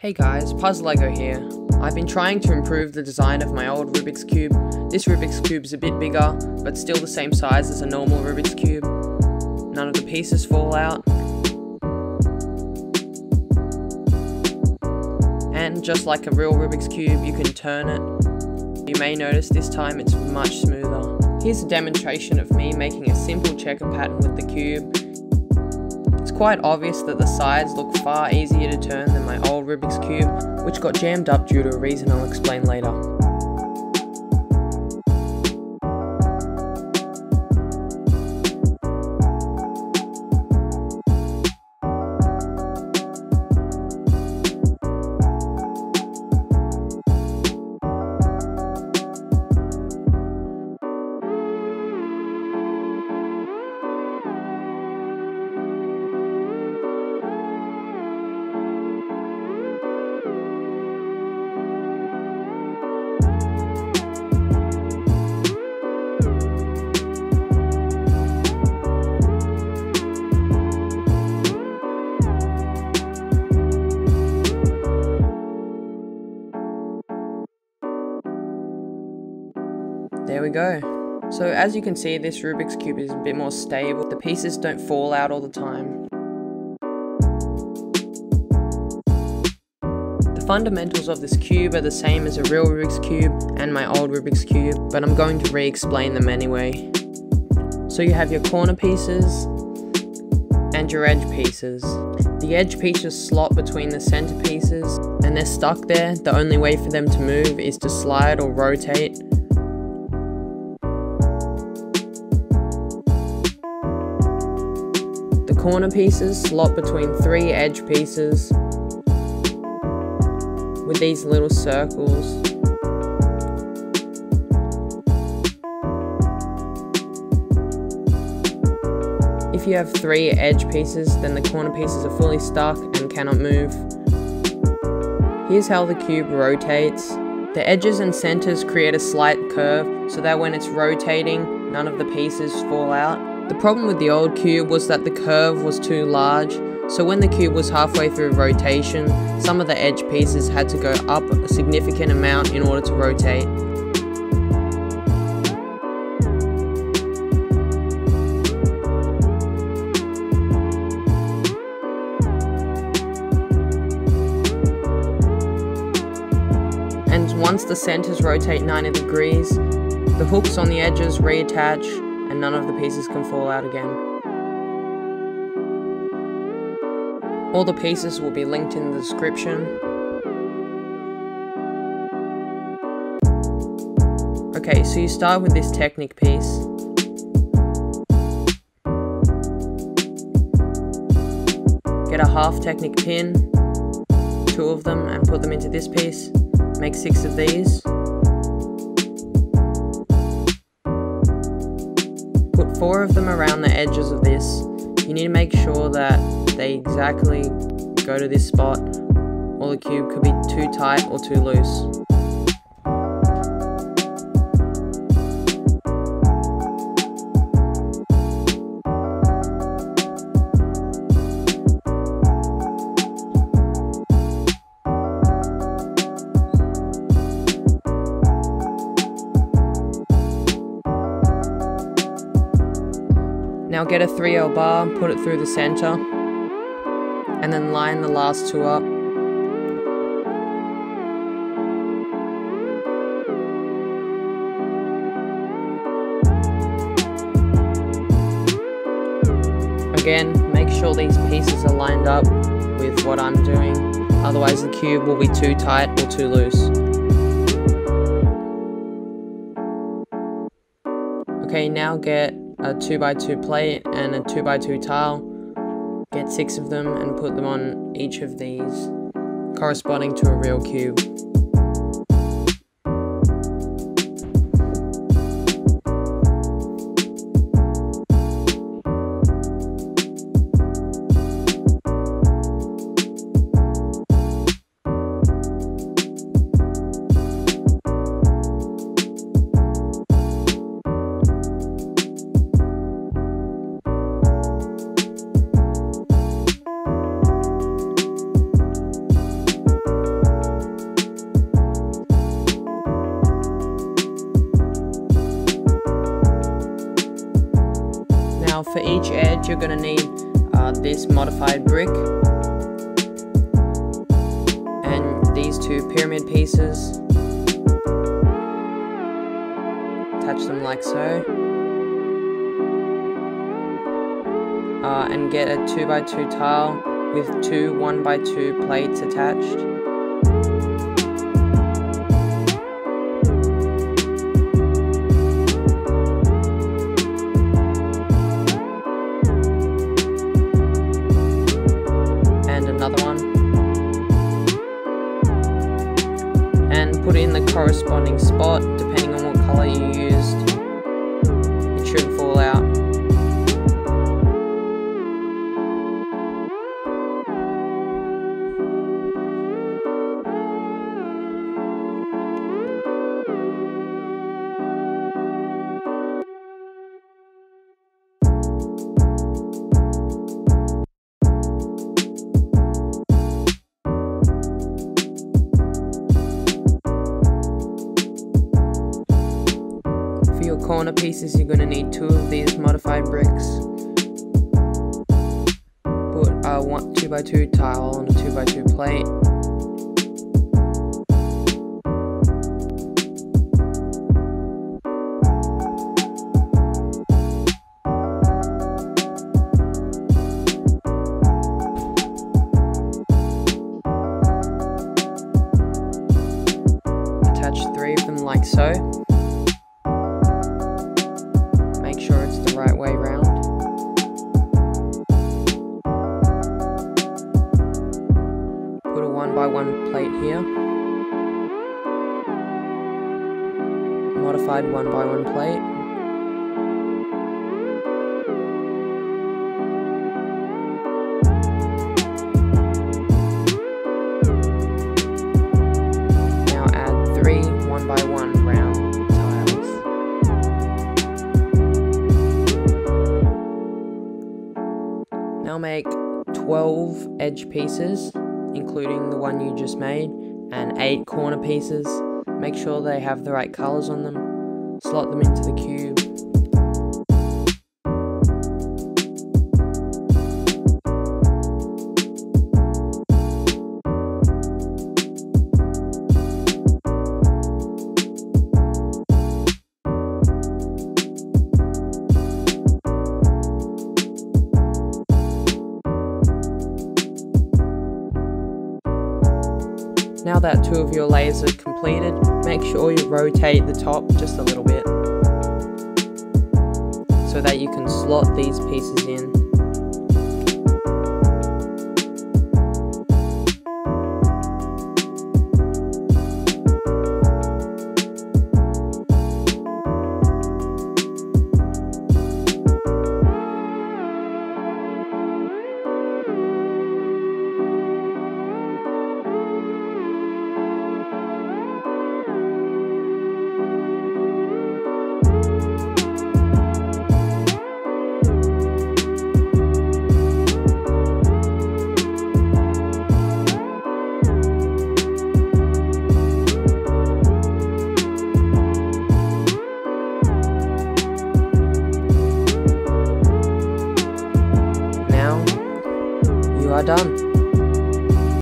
Hey guys, Puzzle Lego here. I've been trying to improve the design of my old Rubik's Cube. This Rubik's Cube is a bit bigger, but still the same size as a normal Rubik's Cube. None of the pieces fall out. And just like a real Rubik's Cube, you can turn it. You may notice this time it's much smoother. Here's a demonstration of me making a simple checker pattern with the cube quite obvious that the sides look far easier to turn than my old Rubik's Cube, which got jammed up due to a reason I'll explain later. Go. So as you can see, this Rubik's Cube is a bit more stable. The pieces don't fall out all the time. The fundamentals of this cube are the same as a real Rubik's Cube and my old Rubik's Cube, but I'm going to re-explain them anyway. So you have your corner pieces and your edge pieces. The edge pieces slot between the center pieces and they're stuck there. The only way for them to move is to slide or rotate corner pieces slot between three edge pieces with these little circles. If you have three edge pieces, then the corner pieces are fully stuck and cannot move. Here's how the cube rotates. The edges and centers create a slight curve so that when it's rotating, none of the pieces fall out. The problem with the old cube was that the curve was too large, so when the cube was halfway through rotation, some of the edge pieces had to go up a significant amount in order to rotate. And once the centers rotate 90 degrees, the hooks on the edges reattach and none of the pieces can fall out again. All the pieces will be linked in the description. Okay, so you start with this Technic piece. Get a half Technic pin, two of them, and put them into this piece. Make six of these. Four of them around the edges of this. You need to make sure that they exactly go to this spot or the cube could be too tight or too loose. Get a 3L bar, put it through the center, and then line the last two up. Again, make sure these pieces are lined up with what I'm doing, otherwise the cube will be too tight or too loose. Okay, now get a 2x2 plate and a 2x2 tile. Get six of them and put them on each of these, corresponding to a real cube. Each edge you're going to need uh, this modified brick and these two pyramid pieces. Attach them like so. Uh, and get a 2x2 tile with two 1x2 plates attached. Corner pieces you're going to need two of these modified bricks. Put a 1 2x2 tile on a 2x2 plate. Attach three of them like so. Modified one by one plate. Now add three one by one round tiles. Now make 12 edge pieces, including the one you just made, and 8 corner pieces. Make sure they have the right colours on them. Slot them into the cube. Now that two of your layers are completed, make sure you rotate the top just a little bit so that you can slot these pieces in